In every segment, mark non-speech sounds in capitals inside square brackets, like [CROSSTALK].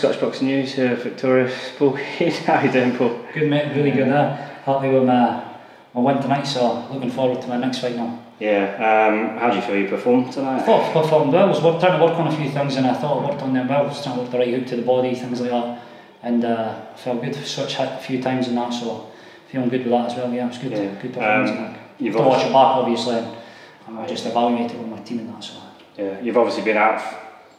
Scottish Boxing News, uh, Victoria Paul [LAUGHS] How you doing, Paul? Good mate, really good. Uh, happy with my, my win tonight, so looking forward to my next fight now. Yeah, um, how do you feel you performed tonight? I thought I performed well. I was work, trying to work on a few things and I thought I worked on them well. I was trying to work the right hook to the body, things like that. And uh, I felt good, switch hit a few times and that, so feeling good with that as well. Yeah, it was good, Yeah. good performance. Um, you've to watch it back, obviously, and I just evaluated with my team and that. So. Yeah, you've obviously been out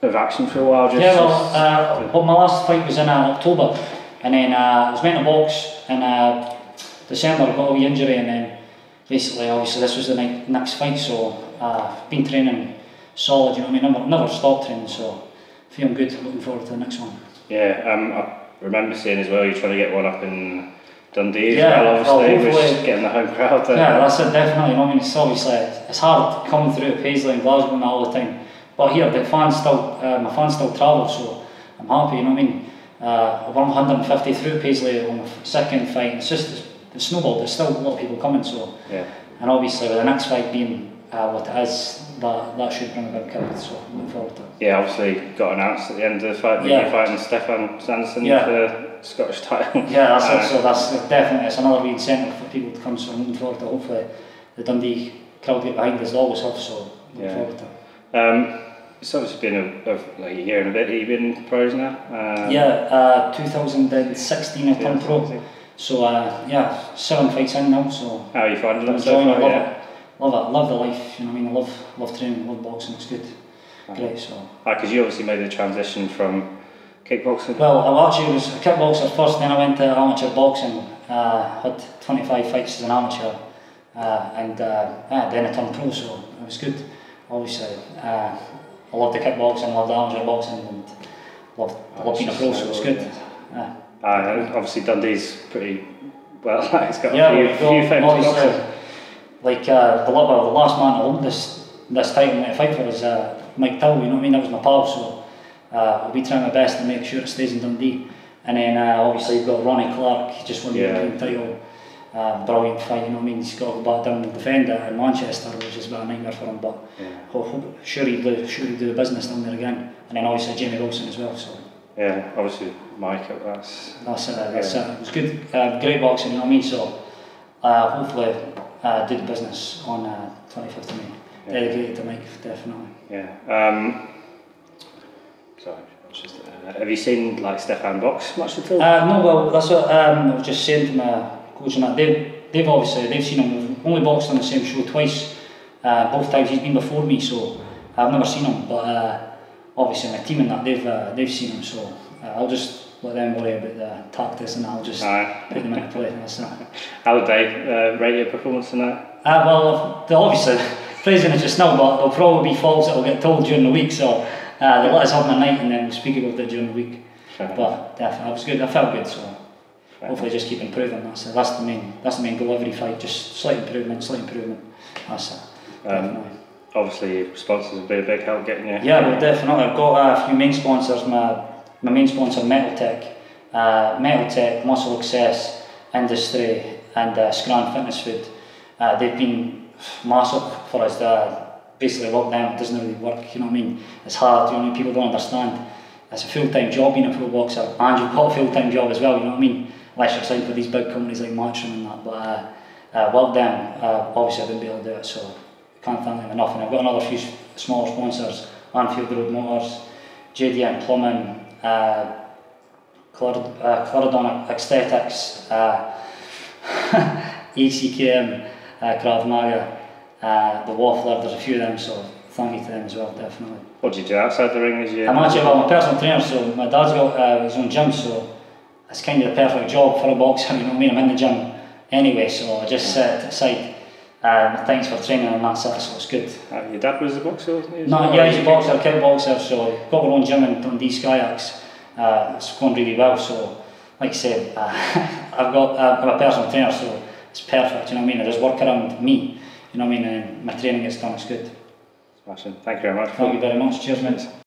of action for a while. Just Yeah, well, uh, well, my last fight was in uh, October, and then uh, I was meant to box in uh, December, got a wee injury, and then basically, obviously, this was the night, next fight, so uh, been training solid, you know what I mean? Never, never stopped training, so feeling good, looking forward to the next one. yeah, um, I remember seeing as well you're trying to get one up in Dundee Yeah, as well, well, obviously, which hopefully- getting the home crowd there. Yeah, that's it, definitely. You know, I mean, it's obviously it's hard coming through Paisley and Glasgow and all the time, but here the fans still, uh, my fans still travel, so I'm happy. You know what I mean? Uh, I won 150 through Paisley on my second fight. It's just the snowball. There's still a lot of people coming, so Yeah. and obviously with the next fight being uh, what it is, that that should bring a big crowd. So looking forward to it. Yeah, obviously got announced at the end of the fight that Yeah. you're fighting Stefan Sanderson Yeah. for the Scottish title. [LAUGHS] Yeah, that's Uh, that's definitely it's another wee incentive for people to come. So I'm looking forward to hopefully the Dundee crowd get behind us. Always have. So Yeah. Forward to. it. Um, it's obviously been a, a, like a year and a bit that you've been pros now. Uh, Yeah, uh, 2016 I turned pro. So uh, yeah, seven fights in now. So How are you finding it so enjoying it. far? Love Yeah. it. Love it. Love the life. You know what I mean? I love love training. Love boxing. It's good. Great. So Because you obviously made the transition from kickboxing. well, I actually was a kickboxer first. Then I went to amateur boxing. Uh, had 25 fights as an amateur, uh, and uh, yeah, then I turned pro. So it was good. Obviously, uh, I loved the kickboxing. Loved the amateur boxing, and loved, loved being a pro. So it was good. Yeah. Uh, obviously Dundee's pretty well. [LAUGHS] It's got Yeah, a few, few famous boxers. like uh, the, well, the last man hold this this title to fight for is uh, Mike Towell. You know what I mean? That was my pal, so uh, I'll be trying my best to make sure it stays in Dundee. And then uh, obviously you've got Ronnie Clark. He just won the. European title. Uh, brilliant fight. You know what I mean? He's got to go back down and defend it in Manchester, which is a bit of a nightmare for him. But Yeah. ho- ho- sure he'd do, sure he'd do the business down there again. And then obviously Jamie Wilson as well. So. Yeah, obviously Mike. That's That's it. That's Yeah. it. It was good, uh, great boxing. You know what I mean. So uh, hopefully uh, do the business on uh, 25th of May. Yeah. Dedicated to Mike, definitely. yeah. Um, sorry, just. Uh, have you seen like Stefan box much at all? Uh, no, well, that's what um, I was just saying to my and that. They've, they've obviously they've seen him. We've only boxed on the same show twice. Uh, both times he's been before me, so I've never seen him. But uh, obviously my team and that they've uh, they've seen him. So uh, I'll just let them worry about the tactics and I'll just Aye. put them into play. That's it. [LAUGHS] How did they uh, rate your performance tonight? Uh, well, they obviously [LAUGHS] praising it just now, but there'll probably be faults that will get told during the week. So uh, they let us have them at night, and then we'll speak about it during the week. But definitely, it was good. I felt good. So hopefully, just keep improving. That's it. That's the main. That's the main goal every fight. Just slight improvement, slight improvement. That's it. Um, obviously, sponsors have been a big help getting you. Yeah, well, definitely. I've got uh, a few main sponsors. My my main sponsor, Metal Tech, uh, Metal Tech, Muscle Access Industry, and uh, Scran Fitness Food. Uh, they've been massive for us. Uh, basically, lockdown it doesn't really work. You know what I mean? It's hard. You know, people don't understand. It's a full time job being a pro boxer, and you've got a full time job as well. You know what I mean? You're signed for these big companies like Matchroom and that. But uh, uh, well done. Uh, obviously, I wouldn't be able to do it. So can't thank them enough. And I've got another few s- smaller sponsors: Anfield Road Motors, JDM Plumbing, uh, uh, Claridon Aesthetics, uh, [LAUGHS] ACKM, uh, Krav Maga, uh, the Waffler. There's a few of them, so thank you to them as well, definitely. What do you do outside the ring? As you? I'm actually well, I'm a personal trainer, so my dad's got uh, his own gym, so it's kind of the perfect job for a boxer. You know what I mean? I'm in the gym anyway, so I just sit aside. Uh, thanks for training and that's it, so it's good. Uh, your dad was a boxer, wasn't he? No, yeah, he's a boxer, kickboxer, so got our own gym in Dundee Skyax. Uh, it's going really well, so like I said, uh, [LAUGHS] I've got uh, I'm a personal trainer, so it's perfect. You know what I mean? I just work around me. You know what I mean? And my training gets done. It's good. Smashing. Thank you very much. Thank you very much. Cheers, mate.